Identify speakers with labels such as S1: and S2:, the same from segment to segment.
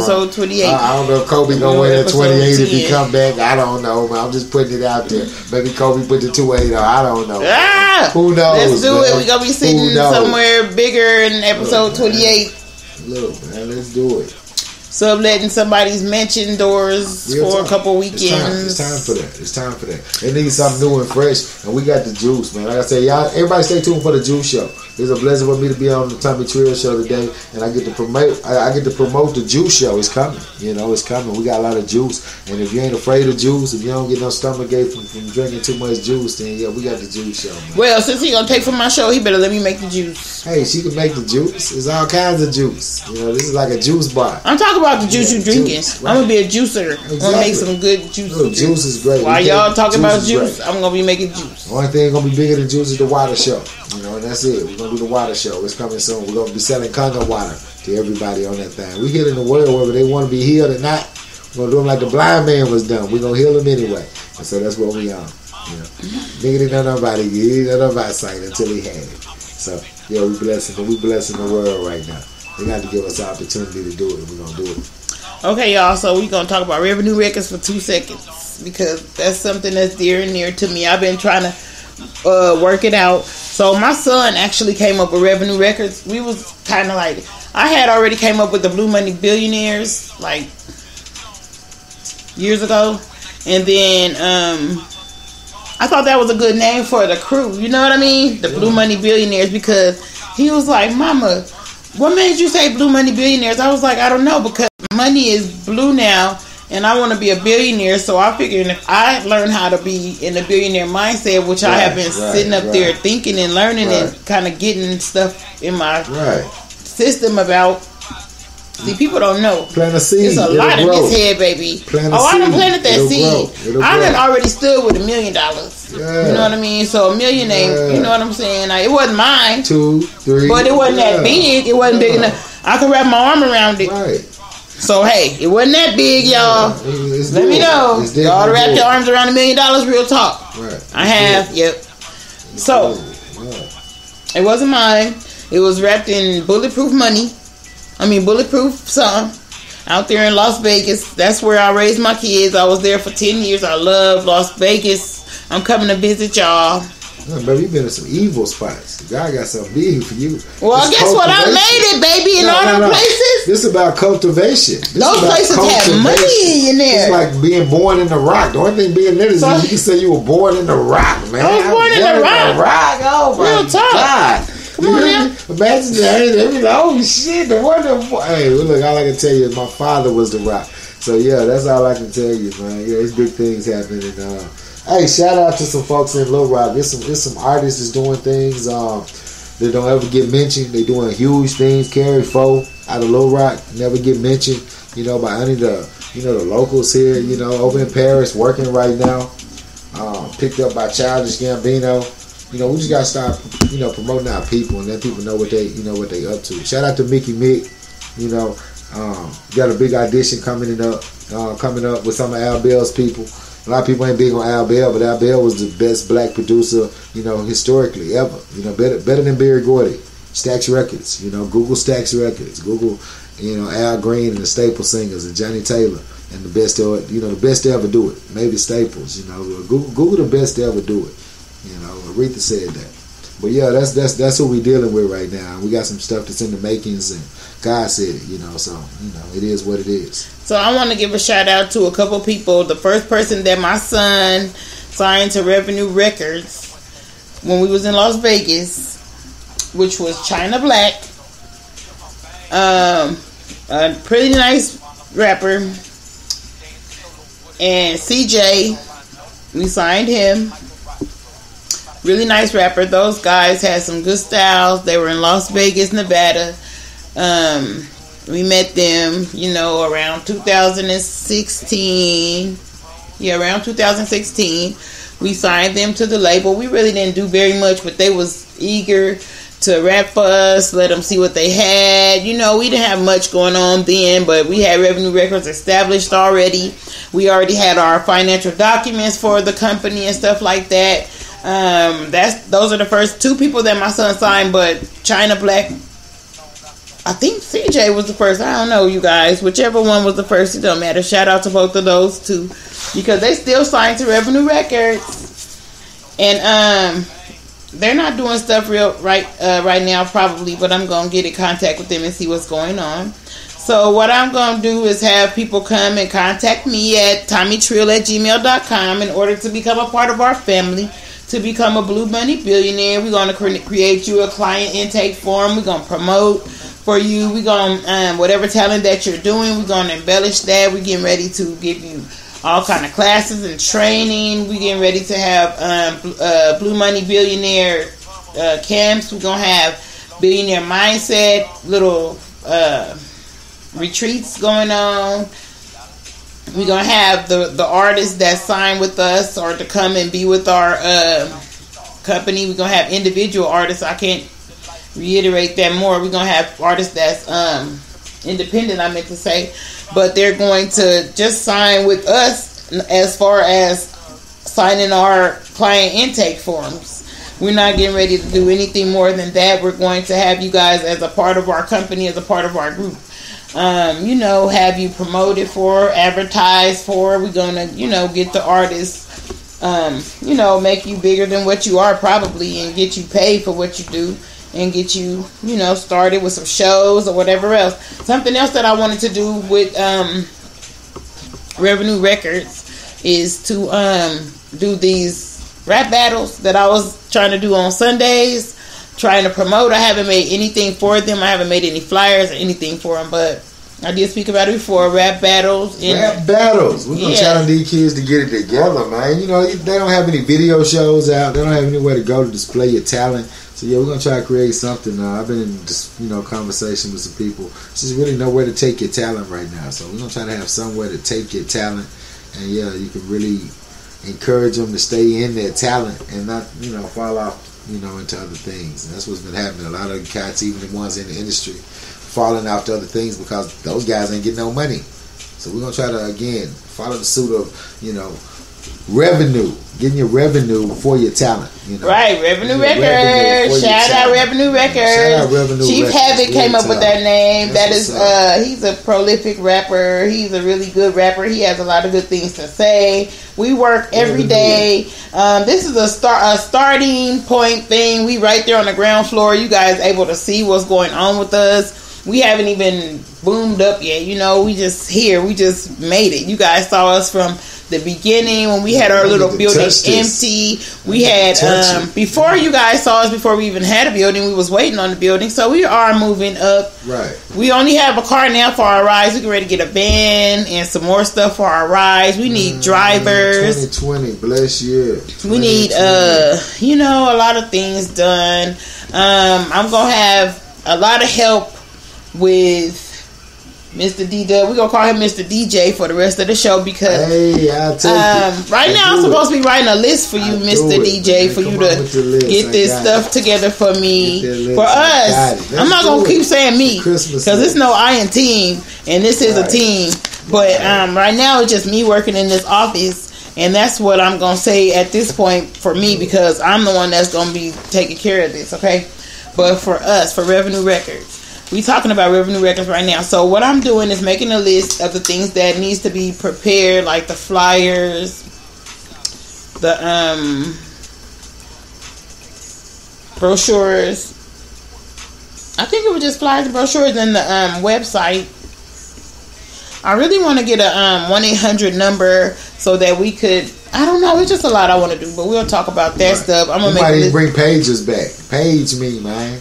S1: episode 28.
S2: I, I don't know if Kobe gonna win at 28 if he come back. I don't know. Man. I'm just putting it out there. Maybe Kobe put the 2-8 on. I don't know.
S1: Ah,
S2: Who knows?
S1: Let's do
S2: man?
S1: it. We're going to be sitting somewhere bigger in episode 28.
S2: Look, man, let's do it.
S1: Subletting somebody's mansion doors
S2: Real
S1: for
S2: time.
S1: a couple
S2: It's time.
S1: weekends.
S2: It's time for that. It's time for that. They need something new and fresh, and we got the juice, man. Like I said, y'all, everybody stay tuned for the juice show. It's a blessing for me to be on the Tomii Trill show today, and I get to promote. I, I get to promote the juice show. It's coming. You know, it's coming. We got a lot of juice, and if you ain't afraid of juice, if you don't get no stomach ache from, from drinking too much juice, then yeah, we got the juice show. Man.
S1: Well, since he going to take from my show, he better let me make the juice.
S2: Hey, she can make the juice. It's all kinds of juice. You know, this is like a juice bar.
S1: I'm talking about the juice
S2: Yeah,
S1: you drinking.
S2: juice,
S1: I'm gonna be a juicer. I'm gonna make some good juice.
S2: Look, juice is great.
S1: While y'all talking about juice. I'm gonna be making juice.
S2: The Only thing gonna be bigger than juice is the water show. You know, and that's it. We're gonna do the water show. It's coming soon. We're gonna be selling Congo water to everybody on that thing. We get in the world whether they want to be healed or not. We're gonna do them like the blind man was done. We're gonna heal them anyway. And so that's what we on. You know, nigga didn't know nobody. He didn't know nobody sight until he had it. So yeah, we blessing. We blessing the world right now. They got to give us the opportunity to do it. We're gonna do it.
S1: Okay, y'all. So we're gonna talk about revenue records for two seconds because that's something that's dear and near to me. I've been trying to uh, work it out. So my son actually came up with revenue records. We was kind of like I had already came up with the Blue Money Billionaires like years ago, and then um, I thought that was a good name for the crew. You know what I mean? The Blue Money Billionaires because he was like, "Mama, what made you say Blue Money Billionaires?" I was like, "I don't know because money is blue now." And I want to be a billionaire, so I figured if I learn how to be in a billionaire mindset, which I have been
S2: right,
S1: sitting up
S2: right.
S1: there thinking and learning and kind of getting stuff in my
S2: Right.
S1: system about. See, people don't know.
S2: Plant a seed.
S1: There's a
S2: It'll
S1: lot in this head, baby.
S2: Plant a
S1: oh, I done
S2: seed.
S1: planted that
S2: It'll
S1: seed.
S2: grow.
S1: I done
S2: grow.
S1: already stood with a million dollars.
S2: Yeah.
S1: You know what I mean? So a million ain't,
S2: Yeah.
S1: you know what I'm saying? Like, it wasn't mine,
S2: Two, three.
S1: but it wasn't
S2: yeah.
S1: that big. It wasn't big enough. I could wrap my arm around it.
S2: Right.
S1: So hey, it wasn't that big, y'all.
S2: It's
S1: Let me know.
S2: It's
S1: Y'all
S2: definitely
S1: wrap your arms around a million dollars, real talk.
S2: Right.
S1: I have, yep. So
S2: Yeah.
S1: it wasn't mine. It was wrapped in bulletproof money. I mean bulletproof something. Out there in Las Vegas. That's where I raised my kids. I was there for ten years. I love Las Vegas. I'm coming to visit y'all.
S2: Yeah, baby, you've been in some evil spots. God got something big for you.
S1: Well,
S2: It's
S1: guess what? I made it, baby, in
S2: No,
S1: all
S2: no,
S1: them
S2: no.
S1: places.
S2: This is about cultivation. This
S1: Those places had money in there.
S2: It's like being born in the rock. The only thing being lit is
S1: So-
S2: you can say you were born in the rock, man.
S1: I was born in the rock.
S2: Rock, Oh my
S1: Real talk.
S2: God.
S1: Come on
S2: You hear
S1: now.
S2: Imagine that. They be like, oh shit, the that Hey, look, all I can tell you is my father was the rock. So yeah, that's all I can tell you, man. Yeah, it's big things happening. Uh, hey, shout out to some folks in Little Rock. There's some, there's some artists that's doing things um, that don't ever get mentioned. They're doing huge things. Carrie Foe out of Little Rock never get mentioned. You know, by any of the you know the locals here. You know, over in Paris working right now. Um, picked up by Childish Gambino. You know, we just gotta start, you know, promoting our people and let people know what they, you know, what they up to. Shout out to Mickey Mick. You know, um, got a big audition coming in up, uh, coming up with some of Al Bell's people. A lot of people ain't big on Al Bell, but Al Bell was the best black producer, you know, historically ever. You know, better better than Berry Gordy. Stax Records, you know, Google Stax Records, Google, you know, Al Green and the Staple Singers and Johnnie Taylor and the best to you know the best to ever do it. Mavis Staples, you know, uh, Google, Google the best to ever do it. You know, Aretha said that. But yeah, that's that's that's who we're dealing with right now. We got some stuff that's in the makings, and God said it. You know, so you know it is what it is.
S1: So I want to give a shout out to a couple people. The first person that my son signed to Revenue Records when we was in Las Vegas, which was China Black, um, a pretty nice rapper, and CJ. We signed him. Really nice rapper. Those guys had some good styles. They were in Las Vegas, Nevada. Um, we met them, you know, around 2016. Yeah, around 2016. We signed them to the label. We really didn't do very much, but they was eager to rap for us, let them see what they had. You know, we didn't have much going on then, but we had Revenue Records established already. We already had our financial documents for the company and stuff like that. Um, that's those are the first two people that my son signed, but China Black I think CJ was the first. I don't know, you guys. Whichever one was the first, it don't matter. Shout out to both of those two because they still signed to Revenue Records, and um, they're not doing stuff real right uh, right now probably. But I'm gonna get in contact with them and see what's going on. So what I'm gonna do is have people come and contact me at tommytrill at gmail.com in order to become a part of our family to become a Blue Money billionaire. We're going to create you a client intake form. We're to promote for you. We're to, um, whatever talent that you're doing, we're to embellish that. We're getting ready to give you all kind of classes and training. We're getting ready to have um, uh, Blue Money billionaire uh, camps. We're to have billionaire mindset, little uh, retreats going on we're gonna have the the artists that sign with us or to come and be with our uh, company. We're gonna have individual artists. I can't reiterate that more. We're gonna have artists that's um, independent. I meant to say, but they're going to just sign with us as far as signing our client intake forms. We're not getting ready to do anything more than that. We're going to have you guys as a part of our company, as a part of our group um, you know, have you promoted for, advertised for. We're gonna, you know, get the artists, um, you know, make you bigger than what you are probably, and get you paid for what you do, and get you, you know, started with some shows or whatever else. Something else that I wanted to do with um, Revenue Records is to um, do these rap battles that I was trying to do on Sundays trying to promote. I haven't made anything for them. I haven't made any flyers or anything for them, but I did speak about it before. Rap battles.
S2: rap battles. We're gonna yeah. challenge these kids to get it together, man. You know, they don't have any video shows out. They don't have anywhere to go to display your talent. So yeah, we're gonna try to create something. Uh, I've been in just you know conversation with some people. Just really nowhere to take your talent right now. So we're gonna try to have somewhere to take your talent, and yeah, you can really encourage them to stay in their talent and not you know fall off you know, into other things. And that's what's been happening. A lot of cats, even the ones in the industry, falling out to other things because those guys ain't getting no money. So we're gonna try to again follow the suit of, you know, revenue, getting your revenue for your talent. You know,
S1: right? Revenue Records. Shout out Revenue Records. Shout out Revenue Chief Records. Havoc came up with that name. That's that is, uh, he's a prolific rapper. He's a really good rapper. He has a lot of good things to say. We work every day. Um, this is a start, a starting point thing. We right there on the ground floor. You guys able to see what's going on with us we haven't even boomed up yet. You know, we just here. We just made it. You guys saw us from the beginning when we had our little building empty. We had um, before you guys saw us before we even had a building. We was waiting on the building, so we are moving up.
S2: Right.
S1: We only have a car now for our rides. We can ready to get a van and some more stuff for our rides. We need mm, drivers.
S2: Twenty twenty, bless you.
S1: We need uh, you know, a lot of things done. Um, I'm gonna have a lot of help with Mr. DJ. We're gonna call him Mr. DJ for the rest of the show because
S2: hey, um,
S1: right I now I'm supposed it. to be writing a list for you, I Mr. DJ, for you to get this stuff it. together for me. For us. I'm not gonna keep saying me because it's no I in team and this is right. a team. But um, right now it's just me working in this office. And that's what I'm gonna say at this point for me because I'm the one that's gonna be taking care of this, okay? But for us, for Revenue Records, we talking about revenue records right now. So what I'm doing is making a list of the things that needs to be prepared, like the flyers, the um brochures. I think it was just flyers and brochures and the um, website. I really want to get a um, one eight hundred number so that we could. I don't know. It's just a lot I want to do, but we'll talk about that right. stuff. I'm gonna
S2: you make. Bring pages back. Page me, man.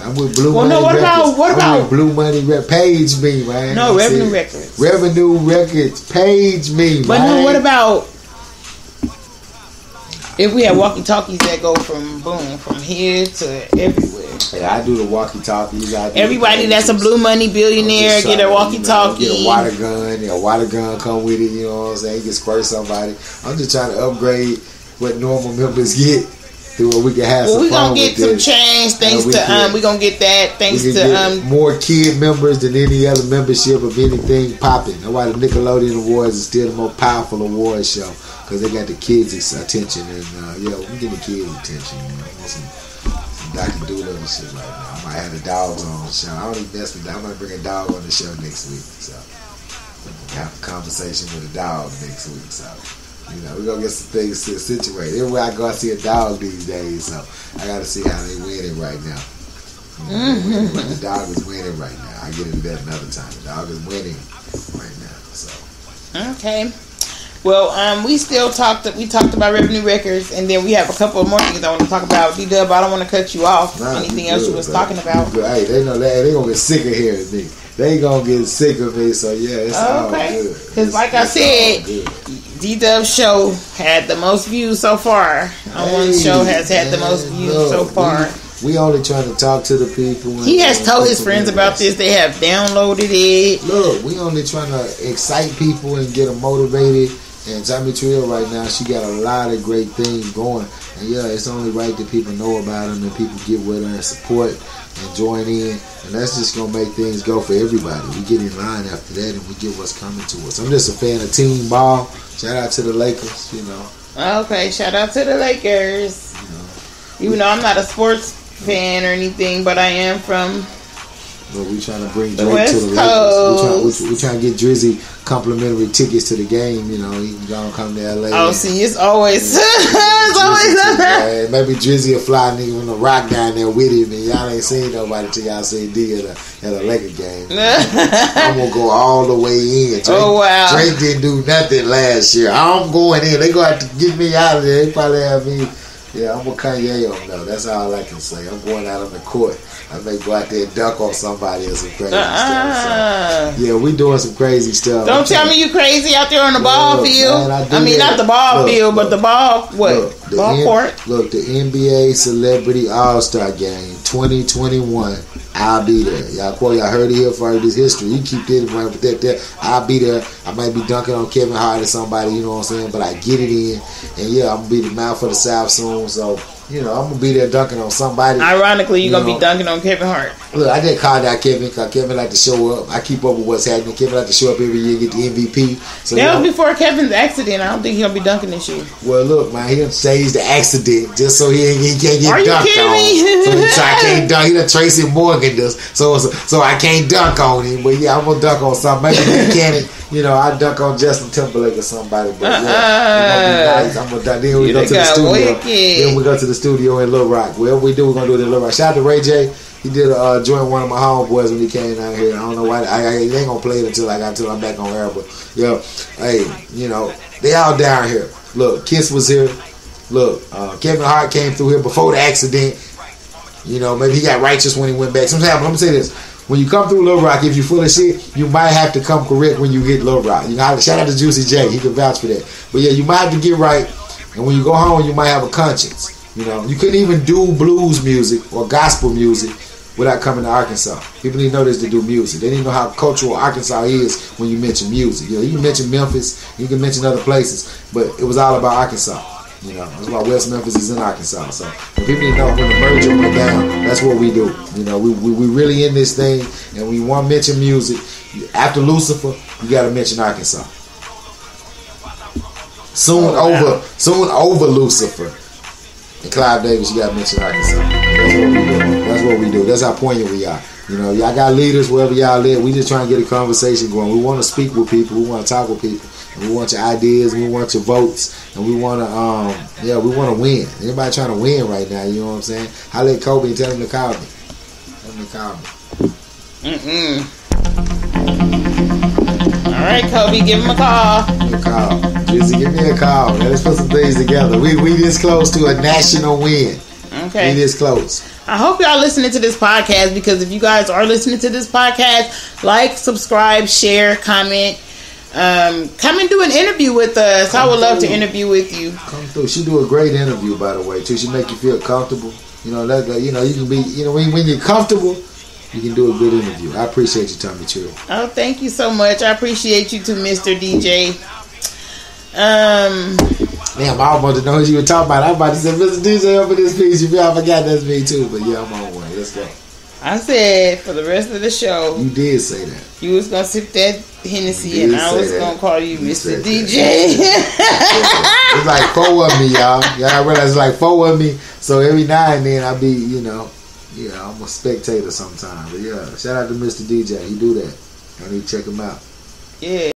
S2: I'm with Blue
S1: well,
S2: Money.
S1: no, what Records. about what about
S2: Blue Money? Page me, man.
S1: No, Revenue Records.
S2: Revenue Records. Page me,
S1: but
S2: man.
S1: no, what about if we had walkie talkies that go from boom from here to everywhere?
S2: Yeah, I do the walkie talkies.
S1: Everybody that's a Blue Money billionaire get a walkie talkie.
S2: Get a water gun. A water gun come with it. You know what I'm saying? You can squirt somebody. I'm just trying to upgrade what normal members get where we can have well,
S1: we gonna get some change thanks to can, um we're gonna get that thanks to um
S2: more kid members than any other membership of anything popping. That's why the Nickelodeon Awards is still the most powerful award show because they got the kids' attention and uh, yeah, we get the kids' attention. You know, some, some Dr. Doolittle and shit right now. I might have the dogs on the show. I don't even mess with that. I might bring a dog on the show next week. So have a conversation with a dog next week. So you know, we're gonna get some things situated. Everywhere I go, I see a dog these days. So I got to see how they winning right now. You know, mm-hmm. The dog is winning right now. I get into that another time. The dog is winning right now. So
S1: okay. Well, um, we still talked. We talked about revenue records, and then we have a couple of more things I want to talk about. D Dub, I don't want to cut you off. Nah, Anything else you was bro. talking about?
S2: Hey, they know that they gonna get sick of hearing me. They gonna get sick of me. So yeah, it's okay. all good.
S1: Because like I said, D Dub show had the most views so far. On one show has had the most views so far.
S2: We, we only trying to talk to the people.
S1: He has told his friends about this. They have downloaded it.
S2: Look, we only trying to excite people and get them motivated and Tomii Trill right now, she got a lot of great things going. And yeah, it's only right that people know about them and people get with her and support and join in. And that's just going to make things go for everybody. We get in line after that and we get what's coming to us. I'm just a fan of team ball. Shout out to the Lakers, you know.
S1: Okay, shout out to the Lakers. You know, Even though I'm not a sports fan or anything, but I am from
S2: but we trying to bring Drake to the Lakers. We trying, we, we trying to get Drizzy complimentary tickets to the game. You know, he can go and come to LA.
S1: Oh, see, it's always, it's always.
S2: Maybe Drizzy a fly nigga with a rock down there with him, and y'all ain't seen nobody till y'all see D at a at a Laker game. I'm gonna go all the way in. Oh, Drake,
S1: oh wow,
S2: Drake didn't do nothing last year. I'm going in. They gonna have to get me out of there. They probably have me. Yeah, I'm a Kanye on though. That's all I can say. I'm going out on the court. I may go out there and duck on somebody or some crazy uh-uh. stuff. So, yeah, we doing some crazy stuff.
S1: Don't tell me you crazy out there on the ball look, field. Man, I, I, mean, that. not the ball look, field, but the ball what? Look, the ball N- court.
S2: Look, the NBA Celebrity All Star Game 2021. I'll be there. Y'all quote, y'all heard it here for this history. You keep getting right with that there. I'll be there. I might be dunking on Kevin Hart or somebody, you know what I'm saying? But I get it in. And yeah, I'm gonna be the mouth of the South soon. So you know, I'm gonna be there dunking on somebody.
S1: Ironically, you're you gonna know. be dunking on Kevin Hart.
S2: Look, I did call out Kevin because Kevin like to show up. I keep up with what's happening. Kevin like to show up every year, get the MVP.
S1: So that was know, before Kevin's accident. I don't think he's gonna be dunking this year.
S2: Well, look, man, he done changed the accident just so he, ain't, he can't get
S1: Are
S2: dunked on. So, so I can't dunk. He done Tracy Morgan does. So, so so I can't dunk on him. But yeah, I'm gonna dunk on somebody. Maybe mechanic. You know, I dunk on Justin Timberlake or somebody, but yeah, uh-uh. nice. I'm gonna dunk. Then we go to the studio. Wicked. Then we go to the studio in Little Rock. Whatever we do, we're gonna do it in Little Rock. Shout out to Ray J. He did uh, join one of my homeboys when he came down here. I don't know why. I, I ain't gonna play it until I got until I'm back on air. But yeah, hey, you know, they all down here. Look, Kiss was here. Look, uh, Kevin Hart came through here before the accident. You know, maybe he got righteous when he went back. Sometimes I'm gonna say this when you come through Little Rock, if you're full of shit, you might have to come correct when you hit Little Rock. You know, shout out to Juicy J, he can vouch for that. But yeah, you might have to get right, and when you go home, you might have a conscience. You know, you couldn't even do blues music or gospel music without coming to Arkansas. People to know this to do music. They didn't know how cultural Arkansas is when you mention music. You know, you can mention Memphis, you can mention other places, but it was all about Arkansas. You know, that's why West Memphis is in Arkansas. So people need to know when the merger went down, that's what we do. You know, we, we, we really in this thing and we want to mention music. After Lucifer, you got to mention Arkansas. Soon oh, over, wow. soon over Lucifer. And Clive Davis, you got to mention Arkansas. That's what we do. That's what we do. That's how poignant we are. You know, y'all got leaders wherever y'all live. We just trying to get a conversation going. We want to speak with people. We want to talk with people. We want your ideas. We want your votes, and we want to, um, yeah, we want to win. Anybody trying to win right now? You know what I'm saying? I let Kobe and tell him to call me. Tell him to call me.
S1: Mm-mm. All right, Kobe, give him a call.
S2: Give me a call. Just give me a call. Let's put some things together. We we this close to a national win.
S1: Okay.
S2: We this close.
S1: I hope y'all listening to this podcast because if you guys are listening to this podcast, like, subscribe, share, comment um, come and do an interview with us. Come I would love to interview with you.
S2: Come through. She do a great interview, by the way, too. She make you feel comfortable. You know, that, you know, you can be, you know, when, when you're comfortable, you can do a good interview. I appreciate you, Tomii Trill.
S1: Oh, thank you so much. I appreciate you too, Mr. DJ. Um,
S2: Damn, I almost know who you were talking about. I'm about to say, Mr. DJ, over this piece. You feel I forgot that's me too, but yeah, I'm on one. Let's go.
S1: I said for the rest of the show.
S2: You did say that.
S1: You was gonna sip that Hennessy, and I was that. gonna call you, you Mr. DJ. it's
S2: like four of me, y'all. Y'all realize it's like four of me. So every now and then I be, you know, yeah, I'm a spectator sometimes. But yeah, shout out to Mr. DJ. He do that. I need to check him out.
S1: Yeah.